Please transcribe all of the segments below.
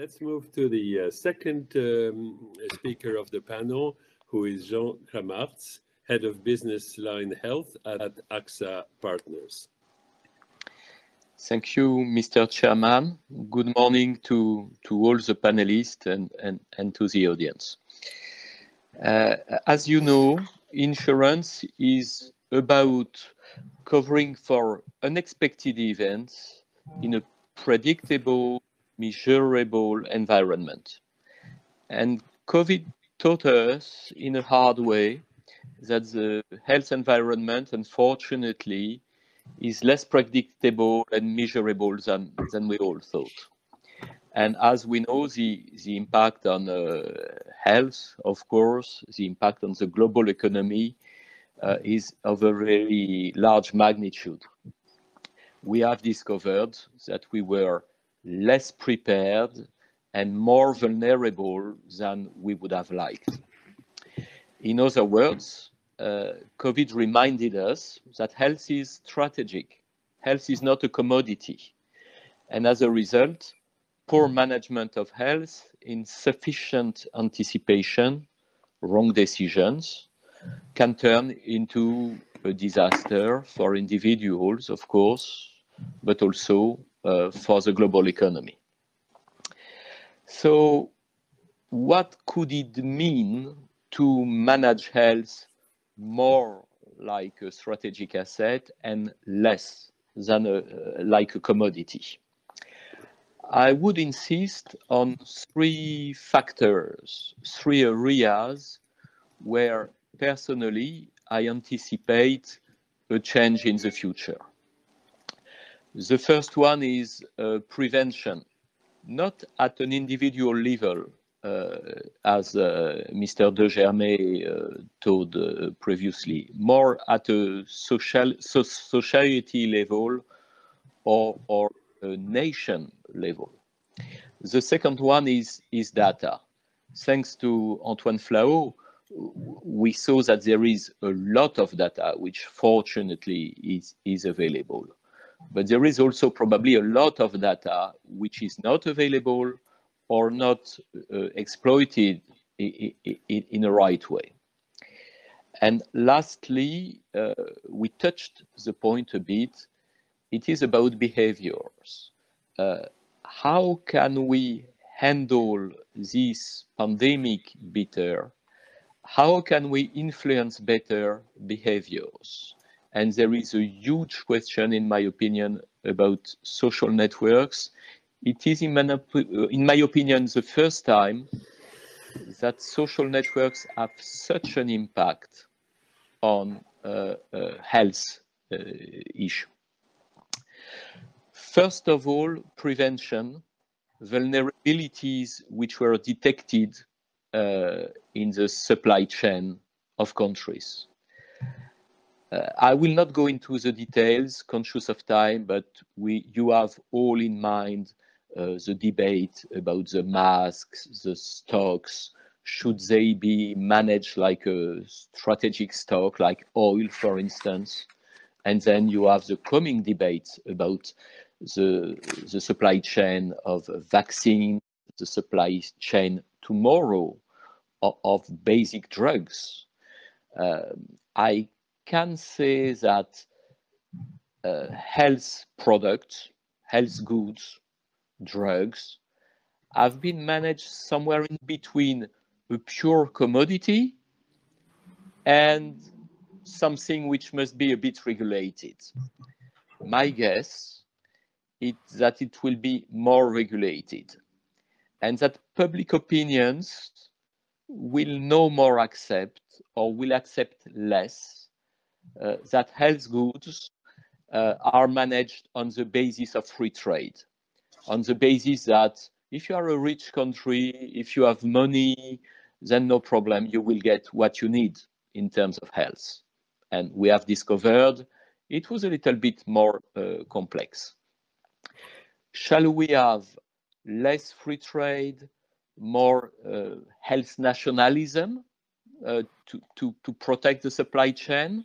let's move to the uh, second um, speaker of the panel, who is Jean Kramarz, Head of Business Line Health at AXA Partners. Thank you, Mr. Chairman. Good morning to, to all the panelists and, and, and to the audience. Uh, as you know, insurance is about covering for unexpected events in a predictable, measurable environment. And COVID taught us in a hard way that the health environment, unfortunately, is less predictable and measurable than, than we all thought. And as we know, the, the impact on uh, health, of course, the impact on the global economy uh, is of a very large magnitude. We have discovered that we were less prepared and more vulnerable than we would have liked. In other words, uh, COVID reminded us that health is strategic. Health is not a commodity. And as a result, poor management of health, insufficient anticipation, wrong decisions can turn into a disaster for individuals, of course, but also Uh, for the global economy. So, what could it mean to manage health more like a strategic asset and less than a, uh, like a commodity? I would insist on three factors, three areas where personally I anticipate a change in the future. The first one is uh, prevention, not at an individual level, uh, as uh, Mr. De Germay uh, told uh, previously, more at a social so society level or, or a nation level. The second one is, is data. Thanks to Antoine Flahault, we saw that there is a lot of data which fortunately is, is available. But there is also probably a lot of data which is not available or not uh, exploited in, in, in, a right way. And lastly, uh, we touched the point a bit. It is about behaviors. Uh, how can we handle this pandemic better? How can we influence better behaviors? And there is a huge question, in my opinion, about social networks. It is, in my, in my opinion, the first time that social networks have such an impact on uh, uh, health uh, issue. First of all, prevention, vulnerabilities which were detected uh, in the supply chain of countries. Uh, I will not go into the details, conscious of time, but we, you have all in mind uh, the debate about the masks, the stocks. Should they be managed like a strategic stock, like oil, for instance? And then you have the coming debate about the, the supply chain of vaccine, the supply chain tomorrow of, of basic drugs. Um, I can say that uh, health products, health goods, drugs have been managed somewhere in between a pure commodity and something which must be a bit regulated. My guess is that it will be more regulated and that public opinions will no more accept or will accept less that health goods uh, are managed on the basis of free trade, on the basis that if you are a rich country, if you have money, then no problem, you will get what you need in terms of health. And we have discovered it was a little bit more uh, complex. Shall we have less free trade, more uh, health nationalism uh, to, to, to protect the supply chain?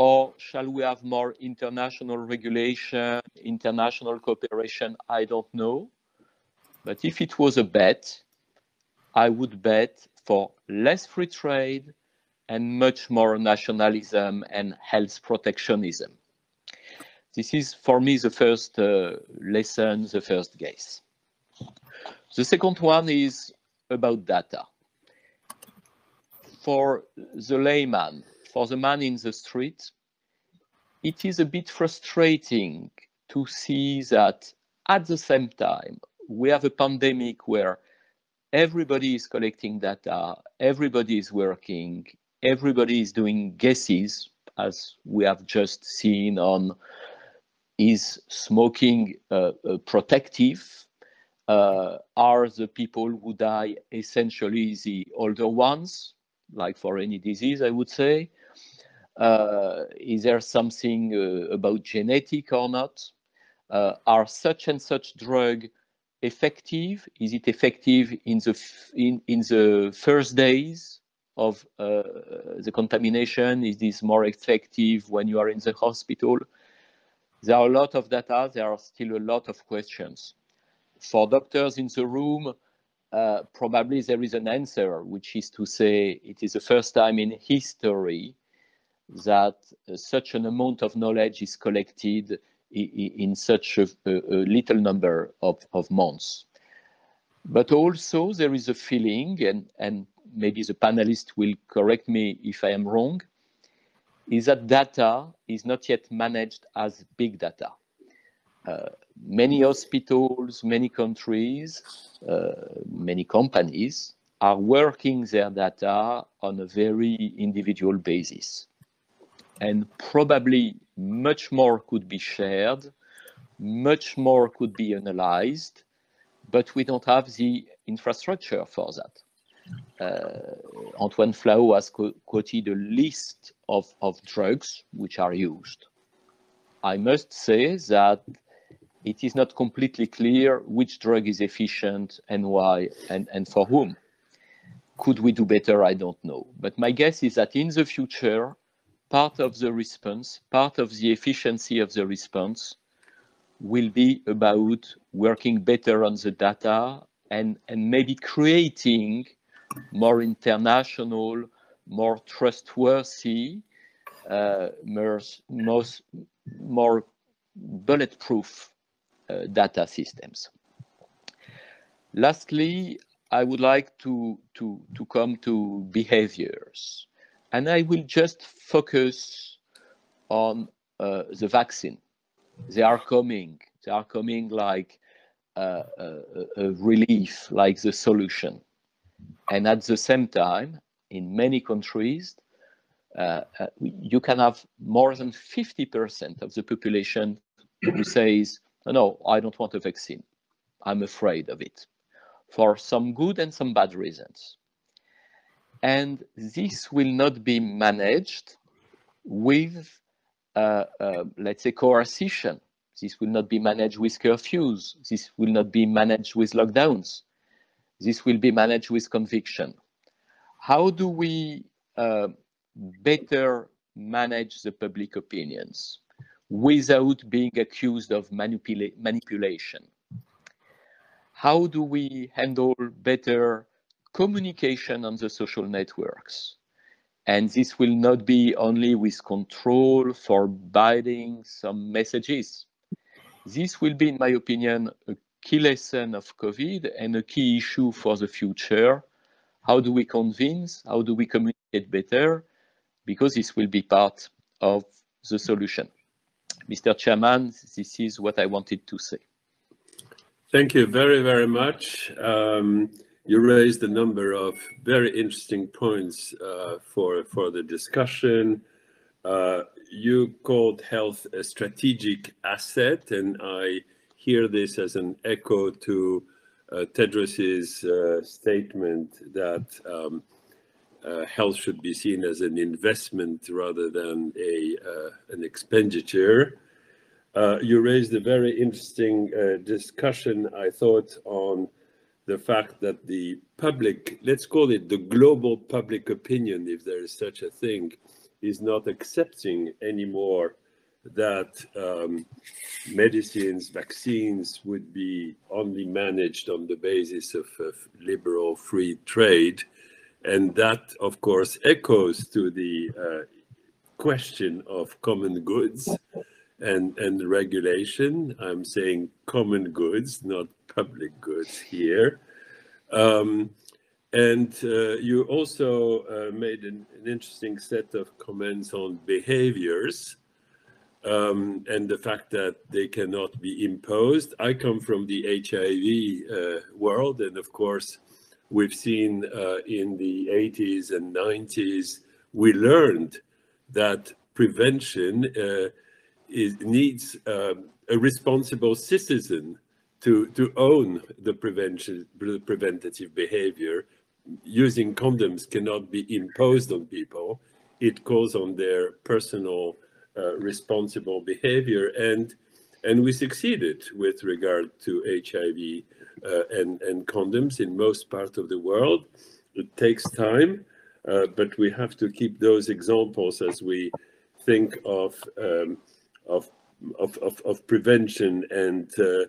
Or shall we have more international regulation, international cooperation? I don't know. But if it was a bet, I would bet for less free trade and much more nationalism and health protectionism. This is, for me, the first uh, lesson, the first guess. The second one is about data. For the layman, for the man in the street, it is a bit frustrating to see that at the same time, we have a pandemic where everybody is collecting data, everybody is working, everybody is doing guesses, as we have just seen on is smoking uh, uh, protective? Uh, are the people who die essentially the older ones, like for any disease, I would say? Uh, is there something uh, about genetic or not? Uh, are such and such drug effective? Is it effective in the in, in the first days of uh, the contamination? Is this more effective when you are in the hospital? There are a lot of data. There are still a lot of questions. For doctors in the room, uh, probably there is an answer, which is to say it is the first time in history that uh, such an amount of knowledge is collected in such a, a, little number of, of months. But also there is a feeling, and, and maybe the panelist will correct me if I am wrong, is that data is not yet managed as big data. Uh, many hospitals, many countries, uh, many companies are working their data on a very individual basis. And probably much more could be shared, much more could be analyzed, but we don't have the infrastructure for that. Uh, Antoine Flahault has co quoted a list of, of drugs which are used. I must say that it is not completely clear which drug is efficient and why and, and for whom. Could we do better? I don't know. But my guess is that in the future, part of the response, part of the efficiency of the response will be about working better on the data and, and maybe creating more international, more trustworthy, uh, more, most, more bulletproof uh, data systems. Lastly, I would like to, to, to come to behaviors. And I will just focus on uh, the vaccine. They are coming. They are coming like uh, a, a relief, like the solution. And at the same time, in many countries, uh, uh you can have more than 50% of the population who says, no, I don't want a vaccine. I'm afraid of it for some good and some bad reasons. And this will not be managed with, uh, uh, let's say, coercion. This will not be managed with curfews. This will not be managed with lockdowns. This will be managed with conviction. How do we uh, better manage the public opinions without being accused of manipula manipulation? How do we handle better communication on the social networks. And this will not be only with control for forbidding some messages. This will be, in my opinion, a key lesson of COVID and a key issue for the future. How do we convince? How do we communicate better? Because this will be part of the solution. Mr. Chairman, this is what I wanted to say. Thank you very, very much. Um, you raised a number of very interesting points uh, for for the discussion. Uh, you called health a strategic asset, and I hear this as an echo to uh, Tedros's uh, statement that um, uh, health should be seen as an investment rather than a uh, an expenditure. you raised a very interesting discussion, I thought, on the fact that the public, let's call it the global public opinion, if there is such a thing, is not accepting anymore that um, medicines, vaccines would be only managed on the basis of, of, liberal free trade. And that, of course, echoes to the uh, question of common goods and, and regulation. I'm saying common goods, not public goods here. Um, and uh, you also uh, made an, an, interesting set of comments on behaviors um, and the fact that they cannot be imposed. I come from the HIV uh, world, and of course, we've seen uh, in the 80s and 90s, we learned that prevention uh, is, needs um, a responsible citizen to, to own the prevention, preventative behavior. Using condoms cannot be imposed on people. It calls on their personal uh, responsible behavior and and we succeeded with regard to HIV uh, and, and condoms in most parts of the world. It takes time, uh, but we have to keep those examples as we think of um, of, of, of, of, prevention. And uh,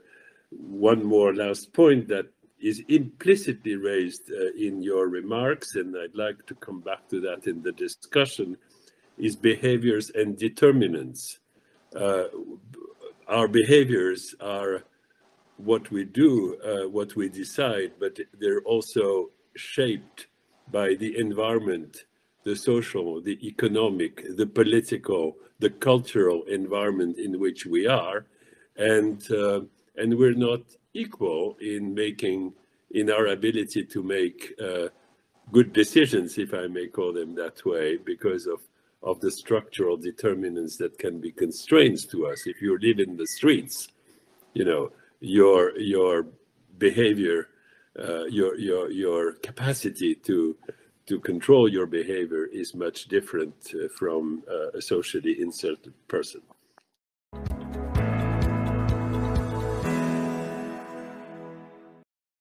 one more last point that is implicitly raised uh, in your remarks, and I'd like to come back to that in the discussion, is behaviors and determinants. Uh, our behaviors are what we do, uh, what we decide, but they're also shaped by the environment, the social, the economic, the political, the cultural environment in which we are, and uh, and we're not equal in making in our ability to make uh, good decisions, if I may call them that way, because of of the structural determinants that can be constraints to us. If you live in the streets, you know, your your behavior, uh, your your your capacity to to control your behavior is much different uh, from uh, a socially inserted person.